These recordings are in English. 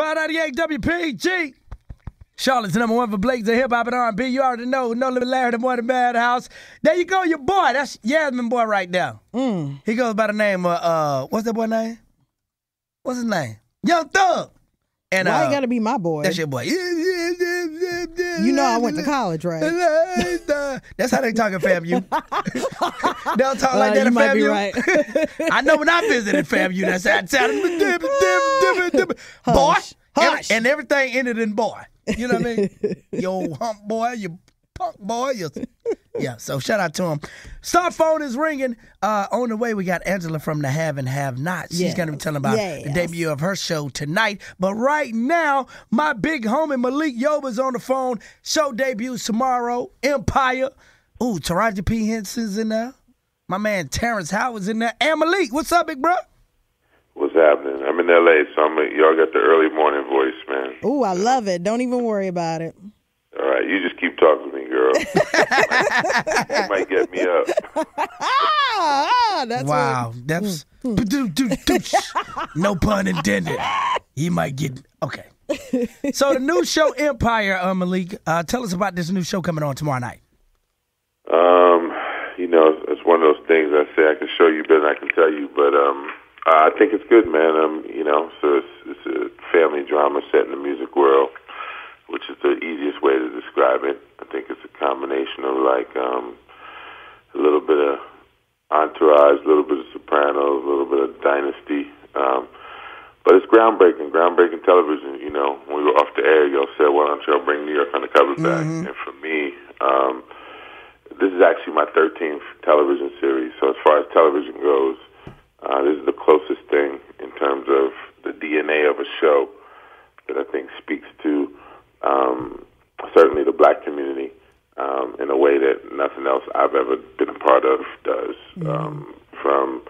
598 WPEG. Charlotte's number one for Blakes of hip hop and R&B. You already know, Nolimit Larry the Boy the Maddhouse. There you go, your boy. That's Yasmin boy right there. Mm. He goes by the name of uh, what's that boy name? What's his name? Young Thug. And Why uh, you gotta be my boy? that's your boy. You know I went to college, right? That's how they talk in FAMU. they don't talk like Uh, that you in might be FAMU. right. I know when I visited FAMU, that's how it sounded. Boy. Every- and everything ended in boy. You know what I mean? Yo hump boy, you punk boy. You, yeah, so shout out to him. Star phone is ringing. Uh, on the way, we got Angela from the Have and Have Not. She's Yes. going to be telling about the debut of her show tonight. But right now, my big homie Malik Yoba's on the phone. Show debuts tomorrow. Empire. Ooh, Taraji P. Henson's in there. My man Terrence Howard's in there. And Malik, what's up, big bro? What's happening? I'm in LA, so I'm y'all got the early morning voice, man. Ooh, I love it. Don't even worry about it. All right, you just keep talking to me, girl. you might get me up. Ah, that's Wow, that's no pun intended. He might get okay. So the new show Empire, uh, Malik, uh, tell us about this new show coming on tomorrow night. Um, you know, it's one of those things I say I can show you better than I can tell you, but um, I think it's good, man. Um, you know, so it's, it's a family drama set in the music world, which is the easiest way to describe it. I think it's a combination of like um, a little bit of Entourage, a little bit of Sopranos, a little bit of Dynasty. Um, but it's groundbreaking, groundbreaking television. You know, when we were off the air, y'all said, "Why don't y'all bring New York Undercover back?" And for me, um, this is actually my 13th television series. So as far as television goes, uh, this is the closest thing in terms of the DNA of a show that I think speaks to um, certainly the black community um, in a way that nothing else I've ever been a part of does. Um, from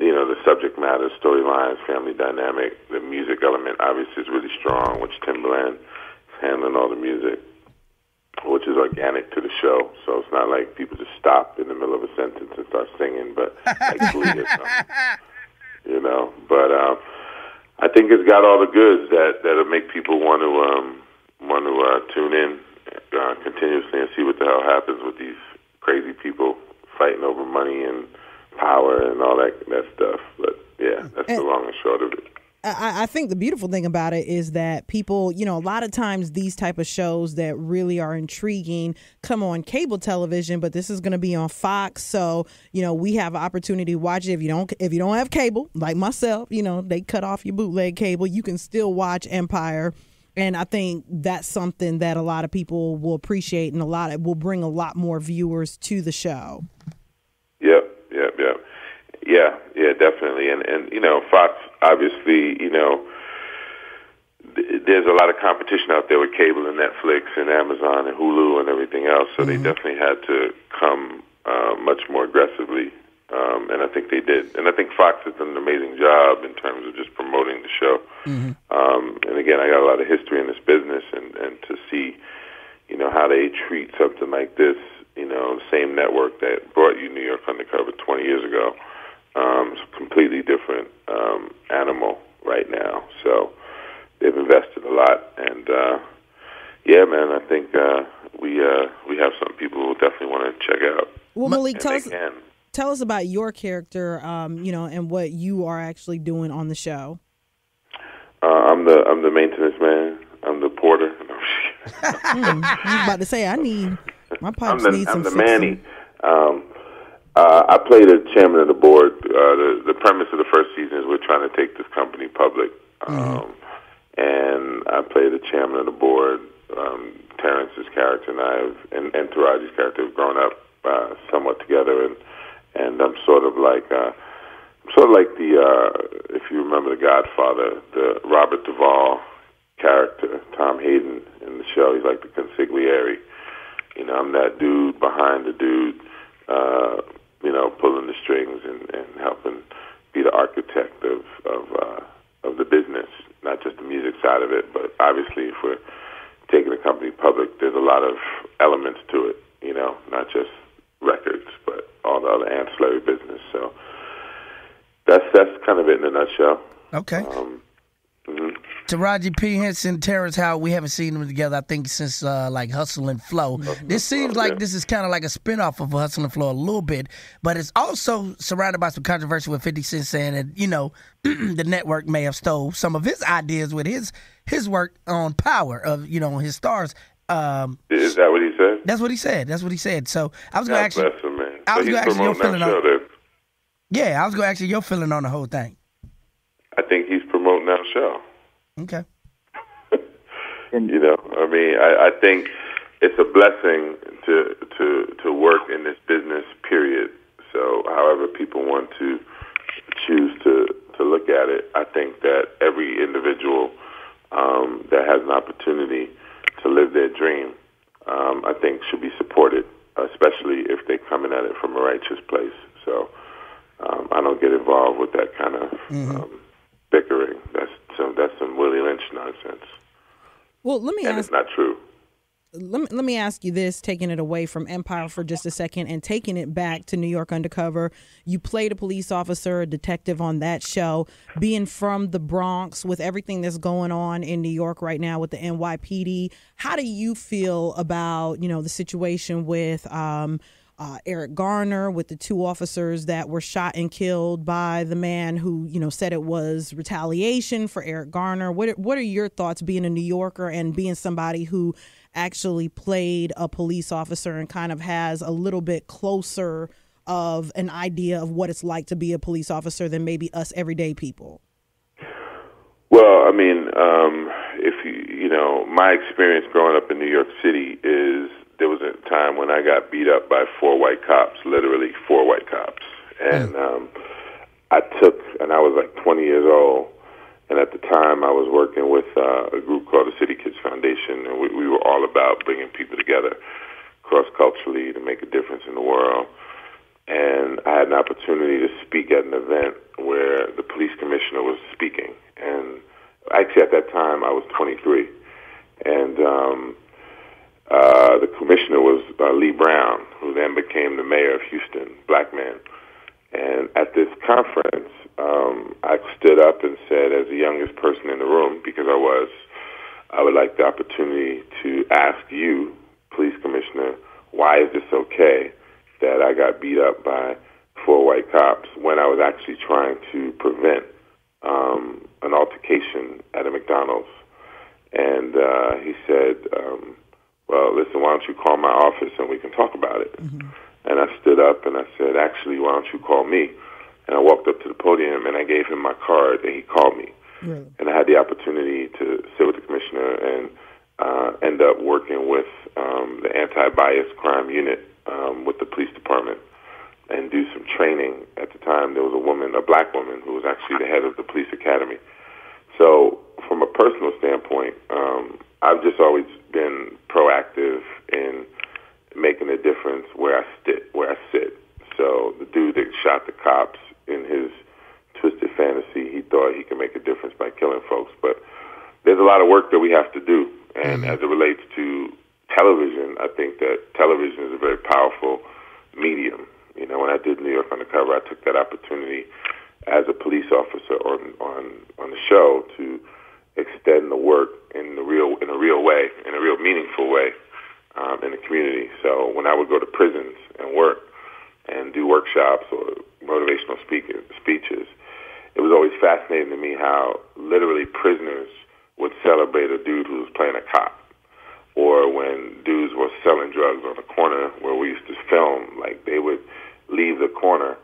you know the subject matter, storylines, family dynamic, the music element obviously is really strong, which Timbaland is handling all the music which is organic to the show. So it's not like people just stop in the middle of a sentence and start singing, but or. You know, but um, I think it's got all the goods that that'll make people want to um, want to uh, tune in uh, continuously and see what the hell happens with these crazy people fighting over money and power and all that that stuff. But yeah, that's the long and short of it. I, I think the beautiful thing about it is that people, you know, a lot of times these type of shows that really are intriguing come on cable television, but this is going to be on Fox, so you know we have an opportunity to watch it. If you don't, if you don't have cable, like myself, you know, they cut off your bootleg cable, you can still watch Empire. And I think that's something that a lot of people will appreciate, and a lot of, will bring a lot more viewers to the show. Yep, yep, yep. Yeah, yeah, definitely. And and you know, Fox obviously, you know, th- there's a lot of competition out there with cable and Netflix and Amazon and Hulu and everything else. So they definitely had to come uh, much more aggressively. Um, and I think they did. And I think Fox has done an amazing job in terms of just promoting the show. Um, and again, I got a lot of history in this business, and, and to see, you know, how they treat something like this, you know, same network that brought you New York Undercover 20 years ago, um, it's a completely different um, animal right now. So they've invested a lot, and uh, yeah, man, I think uh, we uh, we have some people who definitely want to check out. Well, Malik, And tell they us tell us about your character, um, you know, and what you are actually doing on the show. Uh, I'm the I'm the maintenance man. I'm the porter. I was about to say I need my I'm the need some I'm the fixing. Manny. Um, uh, I play the chairman of the board. Uh, the the premise of the first season is we're trying to take this company public, um, and I play the chairman of the board. Um, Terrence's character and I have, and, and Taraji's character have grown up uh, somewhat together, and and I'm sort of like. Uh, sort of like the uh, if you remember the Godfather, the Robert Duvall character, Tom Hagen in the show. He's like the consigliere. You know, I'm that dude behind the dude, uh, you know, pulling the strings and, and helping be the architect of of uh, of the business, not just the music side of it, but obviously if we're taking the company public, there's a lot of elements to it. You know, not just records, but all the other ancillary business. So that's that's kind of it in a nutshell. Okay. Um, mhm. Taraji P. Henson, Terrence Howard, we haven't seen them together, I think, since uh, like Hustle and Flow. This seems like this is kind of like a spinoff of Hustle and Flow a little bit, but it's also surrounded by some controversy with 50 Cent saying that, you know, the network may have stole some of his ideas with his his work on Power of, you know, his stars. Um, Is that what he said? that's what he said. That's what he said. So I was going to God actually, bless him, man. I was gonna ask you your feeling on-. Yeah, I was going to ask you your feeling on the whole thing. I think he's promoting our show. Okay. You know, I mean, I, I think it's a blessing to to to work in this business. Period. So, however people want to choose to to look at it, I think that every individual um, that has an opportunity to live their dream, um, I think, should be supported, especially if they're coming at it from a righteous place. So, um, I don't get involved with that kind of um, bickering. That's some that's some Willie Lynch nonsense, Well, let me and ask it's not true. let me, let me ask you this taking it away from empire for just a second and taking it back to new york undercover you played a police officer a detective on that show being from the bronx with everything that's going on in new york right now with the nypd how do you feel about you know the situation with um, uh, Eric Garner with the two officers that were shot and killed by the man who you know said it was retaliation for Eric Garner. What what are your thoughts being a New Yorker and being somebody who actually played a police officer and kind of has a little bit closer of an idea of what it's like to be a police officer than maybe us everyday people? Well, I mean, um, if you you know, my experience growing up in New York City is there was a time when I got beat up by four white cops, literally four white cops, and um, I took, and I was like 20 years old, and at the time I was working with uh, a group called the City Kids Foundation, and we, we were all about bringing people together cross culturally to make a difference in the world. And I had an opportunity to speak at an event where the police commissioner was speaking, and actually at that time I was 23, and um, uh, the commissioner was uh, Lee Brown, who then became the mayor of Houston, black man. And at this conference, um, I stood up and said, as the youngest person in the room, because I was, I would like the opportunity to ask you, police commissioner, why is this okay that I got beat up by four white cops when I was actually trying to prevent um, an altercation at a McDonald's? And uh, he said, um, well, listen, why don't you call my office and we can talk about it? And I stood up and I said, actually, why don't you call me? And I walked up to the podium and I gave him my card and he called me. And I had the opportunity to sit with the commissioner and uh, end up working with um, the anti-bias crime unit um, with the police department and do some training. At the time, there was a woman, a black woman, who was actually the head of the police academy. So, from a personal standpoint, um, I've just always been proactive in making a difference where I sit. Where I sit. So, the dude that shot the cops in his twisted fantasy, he thought he could make a difference by killing folks. But there's a lot of work that we have to do, and mm-hmm. as it relates to television, I think that television is a very powerful medium. You know, when I did New York Undercover, I took that opportunity as a police officer on on on the show to extend the work in the real in a real way, in a real meaningful way, um, in the community. So when I would go to prisons and work and do workshops or motivational speaking, speeches, it was always fascinating to me how literally prisoners would celebrate a dude who was playing a cop or when dudes were selling drugs on the corner where we used to film, like they would leave the corner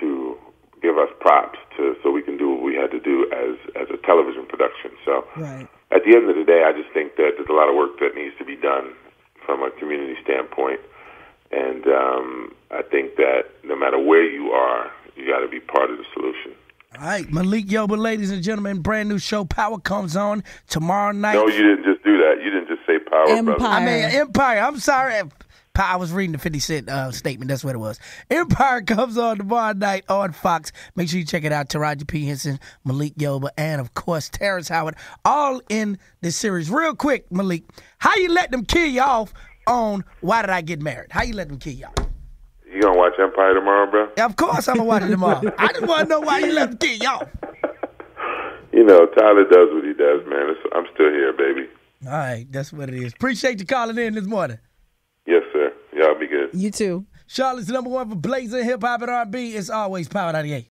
to give us props to so we can do what we had to do as as a television production. So Right. at the end of the day, I just think that there's a lot of work that needs to be done from a community standpoint, and um, I think that no matter where you are, you got to be part of the solution. All right, Malik Yoba, ladies and gentlemen, brand new show. Power comes on tomorrow night. No, you didn't just do that. You didn't just say power, Empire. brother. I mean, Empire. I'm sorry. I was reading the 50 Cent uh, statement. That's what it was. Empire comes on tomorrow night on Fox. Make sure you check it out. Taraji P. Henson, Malik Yoba, and of course, Terrence Howard, all in this series. Real quick, Malik, how you let them kill you off on Why Did I Get Married? How you let them kill you off? You gonna watch Empire tomorrow, bro? Yeah, Of course, I'm going to watch it tomorrow. I just want to know why you let them kill you off. you know, Tyler does what he does, man. It's, I'm still here, baby. All right, that's what it is. Appreciate you calling in this morning. Yes, sir. You too. Charlotte's the number one for blazing hip hop and R&B. It's always Power 98.